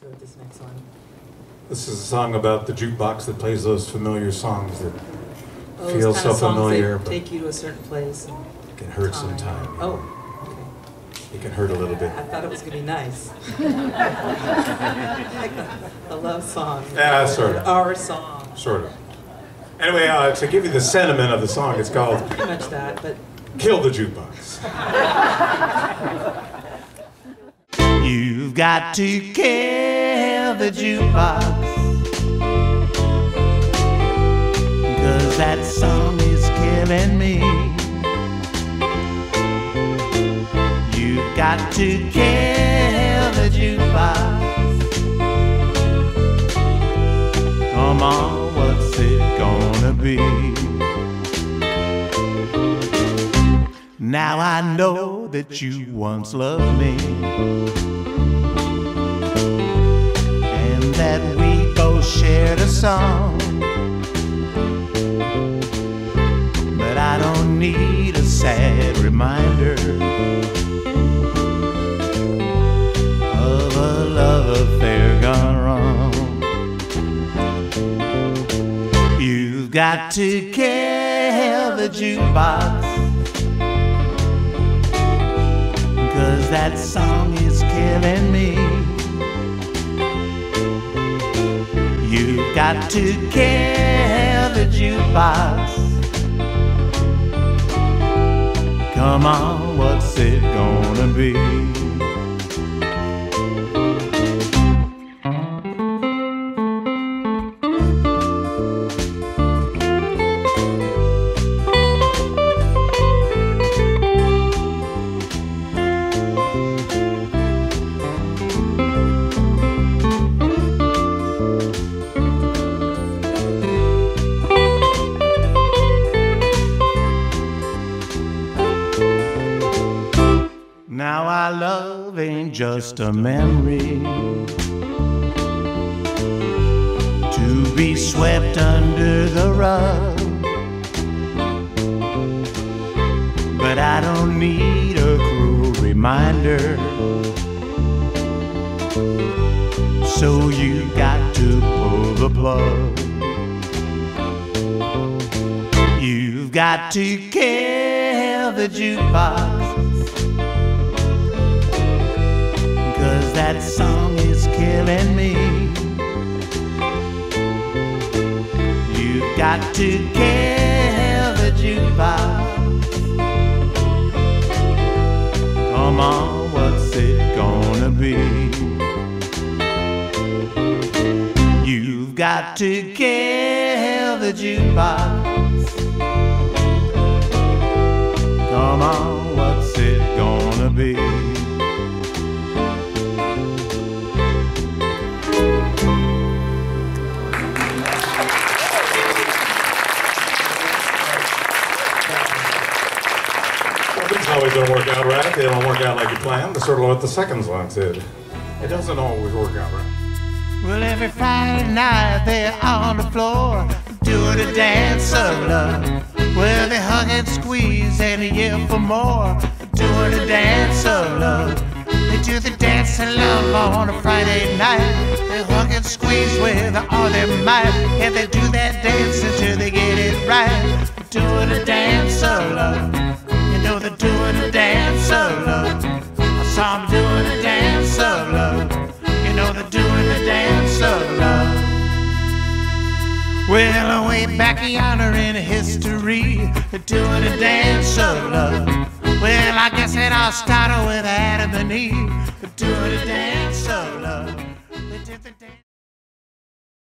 Go with this next one. This is a song about the jukebox that plays those familiar songs that Oh, feel so songs that familiar, but Take you to a certain place. It can hurt sometime. Oh, okay. It can hurt a little bit. I thought it was gonna be nice. Like a- A love song. Yeah, sort of. Our song, Sort of. Anyway, uh, to give you the sentiment of the song, it's called pretty much that, but Kill the Jukebox. You've got to kill the jukebox. Cause that song is killing me. You've got to kill the jukebox. Come on, what's it gonna be? Now I know that you once loved me. Song. But I don't need a sad reminder of a love affair gone wrong. You've got to kill the jukebox. Cause that song is killing me. Got to kill the jukebox. Come on, what's it gonna just a memory to be swept under the rug. But I don't need a cruel reminder. So you got to pull the plug. You've got to kill the jukebox. That song is killing me. You've got to kill the jukebox. Come on, what's it gonna be? You've got to kill the jukebox. Come on, what's it gonna be? Things always don't work out right. They don't work out like you planned. That's sort of what the second one did. It doesn't always work out right. Well, every Friday night they're on the floor doing a dance of love. Well, they hug and squeeze and yell for more. Doing a dance of love. They do the dance of love on a Friday night. They hug and squeeze with all their might. And they do that Well, way back yonder in history, doing a dance of love. Well, I guess it all started with Adam and Eve. Doing a dance of love.